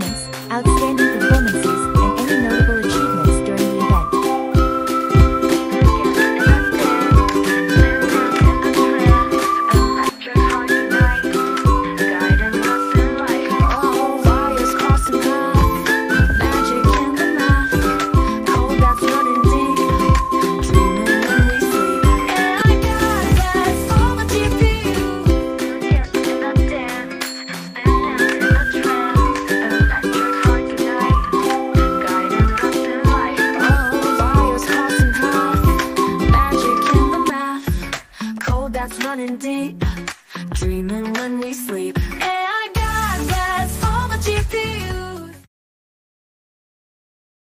performance, outstanding. Hearts running deep. Dreaming when we sleep